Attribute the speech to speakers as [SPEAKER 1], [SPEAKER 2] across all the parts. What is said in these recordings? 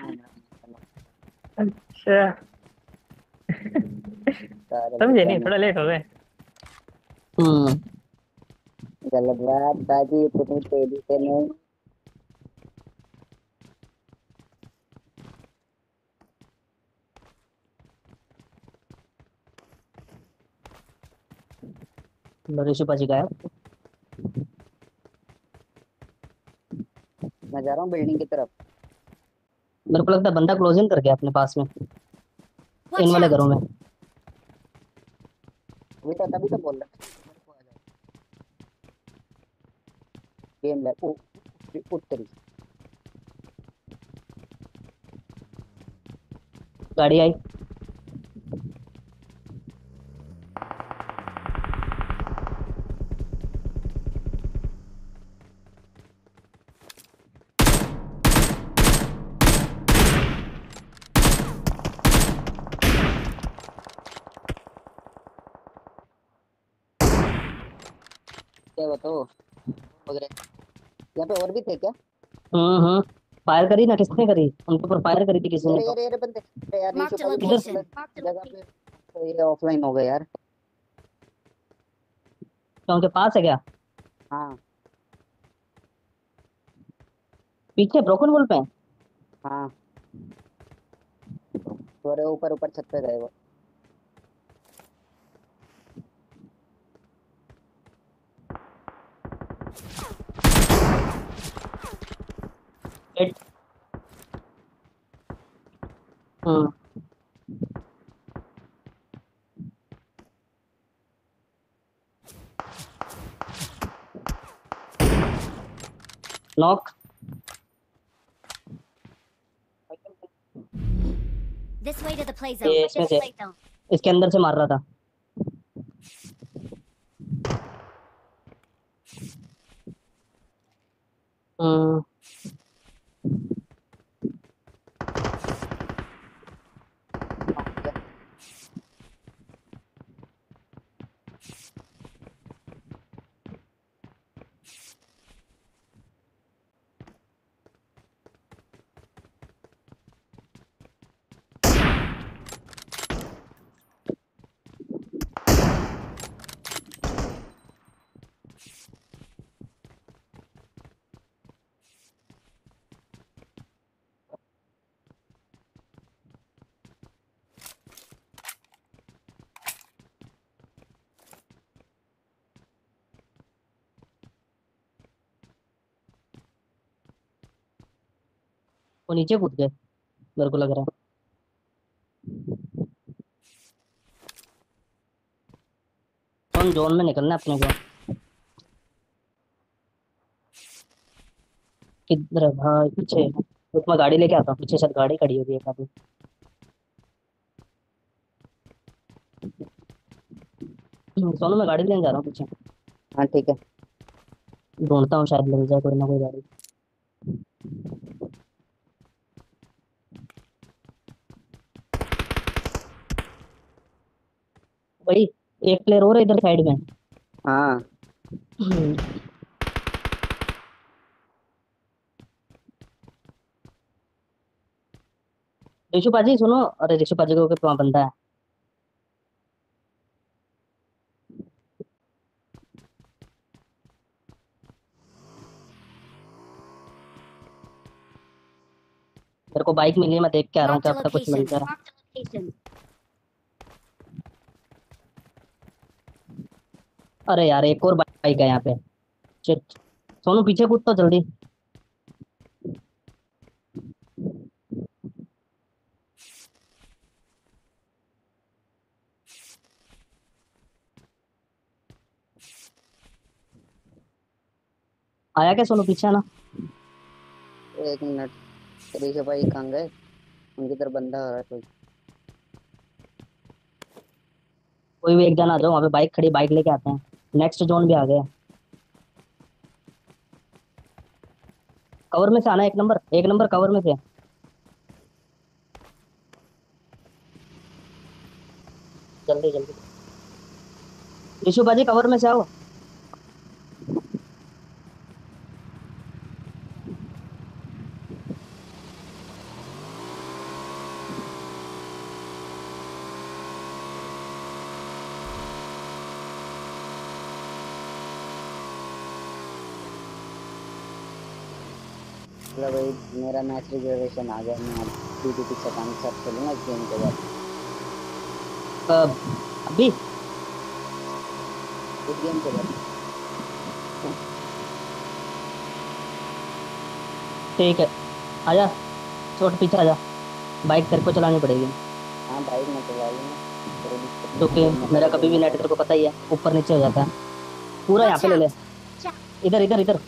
[SPEAKER 1] हूँ अच्छा। समझे नहीं, थोड़ा लेट हो गए।
[SPEAKER 2] हम्म।
[SPEAKER 3] गलत बात बाजी इतनी तेज़ी से नहीं।
[SPEAKER 2] ऋषि पाजी गायब
[SPEAKER 3] मैं जा रहा हूँ बिल्डिंग की तरफ़।
[SPEAKER 2] मेरे को लगता है बंदा क्लोजिंग कर गया अपने पास में इन वाले घरों में।
[SPEAKER 3] वही तो तभी तो बोल रहा गेम ले ओ उत्तरी
[SPEAKER 2] गाड़ी आई
[SPEAKER 3] क्या बताओ वगैरह यहाँ पे और भी थे क्या?
[SPEAKER 2] हम्म हम्म फायर करी ना किसने करी? उनके ऊपर फायर करी थी किसी ने
[SPEAKER 3] अरे
[SPEAKER 2] तो।
[SPEAKER 3] बंदे। अरे यार जगह पे तो ये ऑफलाइन हो गए यार।
[SPEAKER 2] क्या उनके पास है क्या?
[SPEAKER 3] हाँ।
[SPEAKER 2] पीछे ब्रोकन वॉल पे? है?
[SPEAKER 3] हाँ थोड़े ऊपर ऊपर छत पे गए वो
[SPEAKER 2] Hit. Hmm knock
[SPEAKER 4] This way to the play zone. This
[SPEAKER 2] yes, इसके अंदर से मार रहा था हम्म वो नीचे कूद गए मेरे को लग रहा है। कौन जोन में निकलना अपने को? किधर है पीछे। रुक मैं गाड़ी लेके आता हूँ। पीछे शायद गाड़ी खड़ी होगी एक आदमी हम्म, सोनू मैं गाड़ी लेने जा रहा हूँ पीछे।
[SPEAKER 3] हाँ ठीक है।
[SPEAKER 2] ढूंढता हूँ शायद मिल जाए कोई ना कोई गाड़ी। भाई एक प्लेयर और इधर साइड में।
[SPEAKER 3] हाँ।
[SPEAKER 2] हम्म, ऋषु पाजी सुनो। अरे ऋषु पाजी को वहाँ बंदा है। मेरे को बाइक मिली मैं देख के आ रहा हूँ क्या पता कुछ. मिल जाए
[SPEAKER 4] Marked
[SPEAKER 2] अरे यार एक और बाइक है यहाँ पे। शिट सोनू पीछे कूद तो जल्दी। आया क्या सोनू पीछे ना
[SPEAKER 3] एक मिनट। ऋषभ भाई कहाँ गए? उनकी तरफ़ बंदा आ रहा है कोई।
[SPEAKER 2] कोई भी एक जन आ जाओ वहाँ पे बाइक खड़ी बाइक लेके आते हैं। नेक्स्ट जोन भी आ गया। कवर में से आना एक नंबर एक नंबर कवर में से। जल्दी जल्दी। ऋषु भाजी कवर में से आओ।
[SPEAKER 3] मतलब भाई मेरा मैच रिजर्वेशन आ गया मैं अब टीटीपी से काम सब खेलूँगा इस गेम के बाद।
[SPEAKER 2] अभी?
[SPEAKER 3] इस गेम के बाद।
[SPEAKER 2] ठीक है। आजा छोट पीछे आजा। बाइक तेरे को चलानी पड़ेगी।
[SPEAKER 3] हाँ बाइक में चला लूँगा।
[SPEAKER 2] क्योंकि मेरा कभी भी नेट तेरे को पता ही है ऊपर नीचे हो जाता है। पूरा यहाँ पे ले ले। इधर इधर इधर।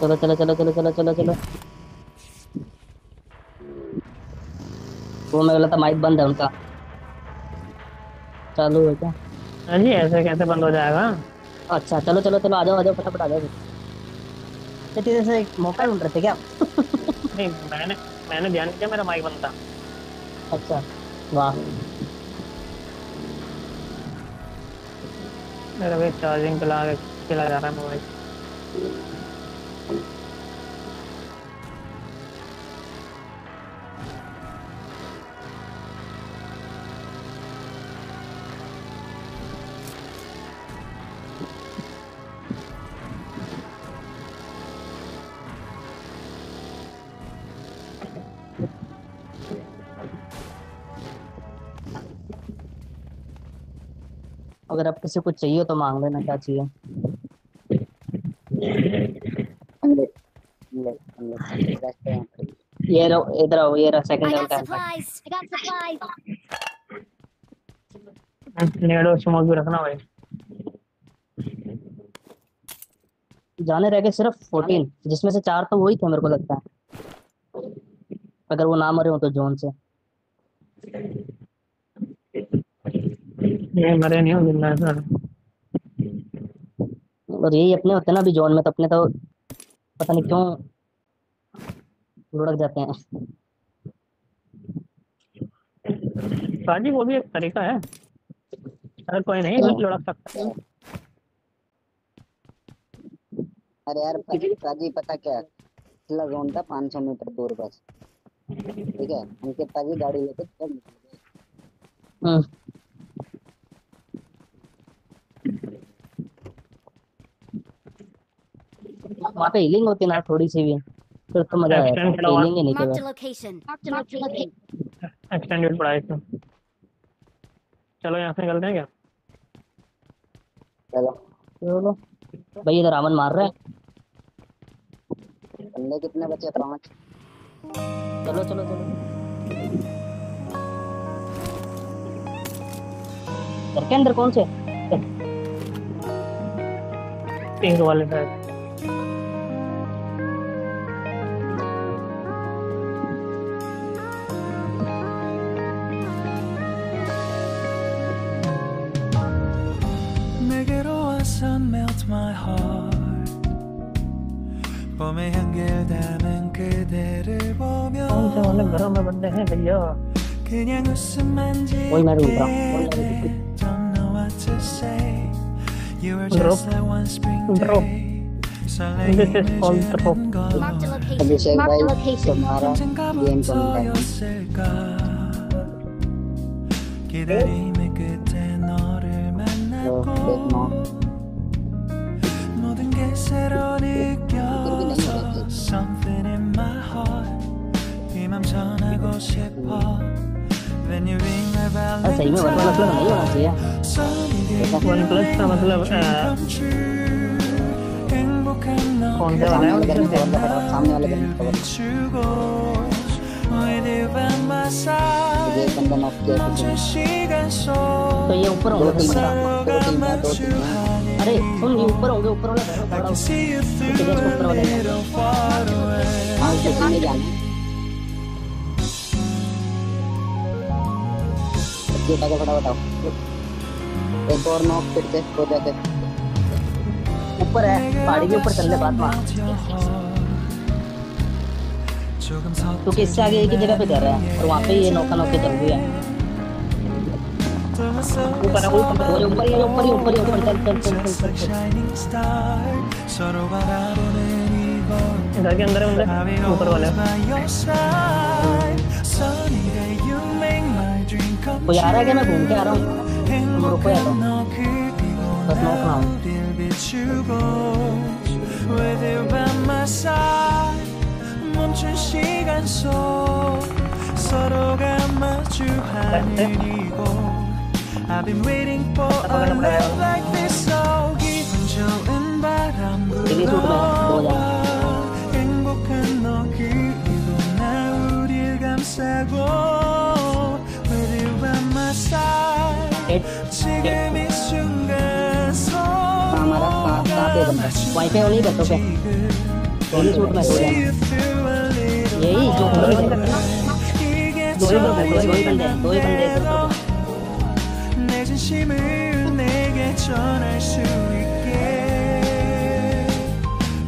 [SPEAKER 2] चलो चलो चलो चलो चलो चलो चलो वो मैं बोला था माइक बंद है उनका चालू है क्या
[SPEAKER 1] अजी ऐसे कैसे बंद हो जाएगा
[SPEAKER 2] अच्छा चलो चलो चलो आ जाओ आ जाओ फटाफट आ जाओ तेरे से एक मौका ढूंढ रहे थे क्या
[SPEAKER 1] नहीं मैंने मैंने ध्यान दिया मेरा माइक बंद था
[SPEAKER 2] अच्छा वाह
[SPEAKER 1] मेरा भी चार्जिंग चला के चला जा रहा है मोबाइल
[SPEAKER 2] अगर आप किसी को चाहिए तो मांग लेना क्या चाहिए? ये रहो इधर आओ ये रहा सेकंड लेवल का.
[SPEAKER 1] नेडो स्मोक भी रखना भाई।
[SPEAKER 2] जाने रह गए सिर्फ़ फोर्टीन जिसमें से चार तो वही थे मेरे को लगता है। अगर वो ना मरे हो तो जोन से।
[SPEAKER 1] ये मरे नहीं हो ज़िंदा है सर
[SPEAKER 2] और यही अपने होते ना अभी जोन में तो अपने तो पता नहीं क्यों लुढ़क जाते हैं।
[SPEAKER 1] बाजी वो भी एक तरीका है। अगर कोई नहीं तो लुढ़क सकता है।
[SPEAKER 3] अरे यार पाजी पता क्या पिछला जोन था 500 मीटर दूर बस। ठीक है उनके पाजी गाड़ी लेके चल। निकल गए
[SPEAKER 2] वहाँ पे हीलिंग होती ना थोड़ी सी भी। फिर तो मज़ा आया हीलिंग ही नहीं केवल.
[SPEAKER 1] एक्सटेंडेड पड़ा है इसमें। चलो यहाँ से निकलते हैं क्या?
[SPEAKER 3] चलो।
[SPEAKER 2] चलो। भाई इधर रावण मार रहा है।
[SPEAKER 3] बंदे कितने बचे पाँच
[SPEAKER 2] चलो चलो चलो। घर के अंदर कौन से?
[SPEAKER 1] पिंक वाले शायद।
[SPEAKER 5] 평생 오늘 그런 거 본데 해들려 월말은 울어 월말은 울어
[SPEAKER 1] This is called drop.
[SPEAKER 4] Mark the location. Abhishek
[SPEAKER 3] Mark
[SPEAKER 4] the location.
[SPEAKER 5] Tomorrow, game comes back. 기다림의
[SPEAKER 2] Ah, saya ini oke. Ini
[SPEAKER 1] jangan. जूता को
[SPEAKER 2] खड़ा
[SPEAKER 3] बताओ एक और नॉक फिर से हो जाते
[SPEAKER 2] ऊपर है पहाड़ी के ऊपर चल ले बात
[SPEAKER 5] वहाँ
[SPEAKER 2] तो इससे आगे एक ही जगह पे कर रहा है और वहाँ पे ये नौका नौके चल रही है
[SPEAKER 1] ऊपर ऊपर
[SPEAKER 2] ऊपर ऊपर ऊपर ऊपर चल चल चल चल
[SPEAKER 1] घर के अंदर है ऊपर वाले
[SPEAKER 5] Och jag reagerar me buntearon un grupo de dos. Los no clowns. all 기분 좋은 행복한 너 그리로 나 우릴 감싸고 와이파이 올리 몇
[SPEAKER 3] 도세? 예의
[SPEAKER 2] 조금만 노래. 예의 조금 노래 반대. 노래 반대, 노래 반대, 노래 반대 들어봐.
[SPEAKER 5] 내 진심을 내게 전할 수 있게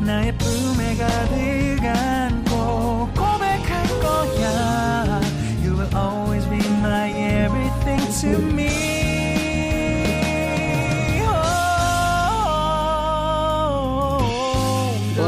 [SPEAKER 5] 나의 품에 가득 안고 고백할 거야 You will always be my everything to me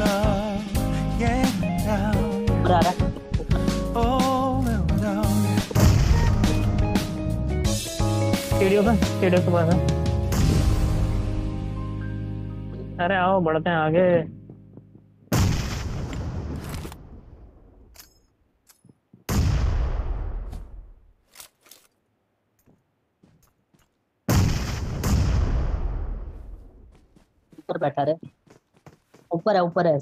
[SPEAKER 5] love, yeah, down,
[SPEAKER 2] ऊपर आ रहा है
[SPEAKER 5] all around.
[SPEAKER 1] स्टूडियो पे स्टूडियो के पास है अरे आओ बढ़ते हैं आगे
[SPEAKER 2] बैठा रहे। ऊपर है ऊपर है।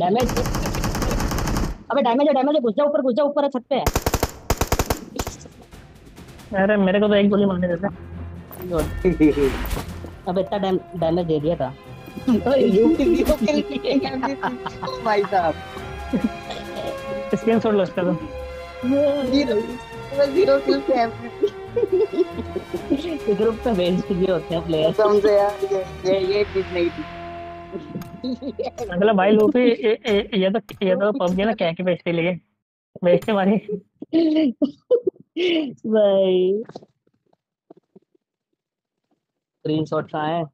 [SPEAKER 2] डैमेज अबे डैमेज है डैमेज है। घुस जा ऊपर घुस जा ऊपर है छत पे। है
[SPEAKER 1] अरे मेरे को तो एक गोली मारने देते
[SPEAKER 2] अब इतना डैमेज दे दिया था।
[SPEAKER 3] भाई साहब
[SPEAKER 1] स्क्रीन लो इसका तो
[SPEAKER 3] ज़ीरो ज़ीरो किल से
[SPEAKER 2] ग्रुप पे भेज दिए होते हैं प्लेयर
[SPEAKER 3] कसम यार ये ये ये चीज़ नहीं थी
[SPEAKER 1] मतलब भाई लूफी ये तो ये तो पबजी ना क्या के बेचते लिए बेचते मारी
[SPEAKER 2] भाई स्क्रीन शॉट कहाँ है